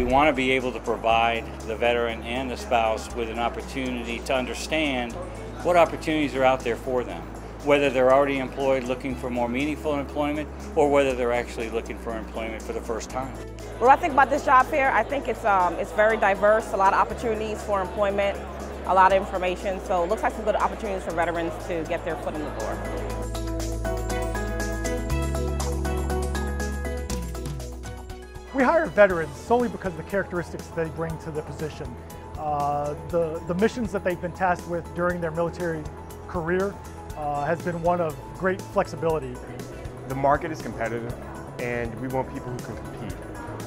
want to be able to provide the veteran and the spouse with an opportunity to understand what opportunities are out there for them, whether they're already employed looking for more meaningful employment or whether they're actually looking for employment for the first time. What I think about this job fair, I think it's, um, it's very diverse, a lot of opportunities for employment, a lot of information, so it looks like some good opportunities for veterans to get their foot in the door. We hire veterans solely because of the characteristics they bring to the position. Uh, the, the missions that they've been tasked with during their military career uh, has been one of great flexibility. The market is competitive and we want people who can compete.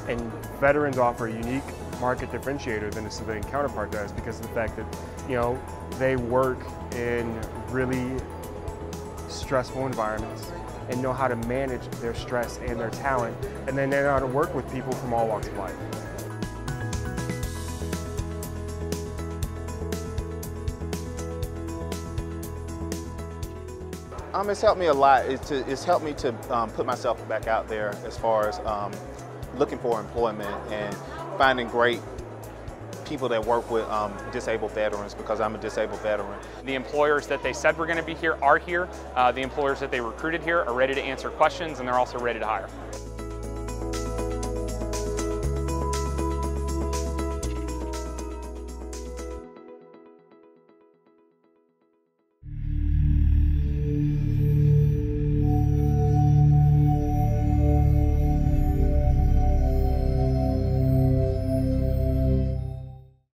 And veterans offer a unique market differentiator than a civilian counterpart does because of the fact that, you know, they work in really stressful environments and know how to manage their stress and their talent, and then they know how to work with people from all walks of life. Um, it's helped me a lot. It's, it's helped me to um, put myself back out there as far as um, looking for employment and finding great people that work with um, disabled veterans because I'm a disabled veteran. The employers that they said were going to be here are here. Uh, the employers that they recruited here are ready to answer questions and they're also ready to hire.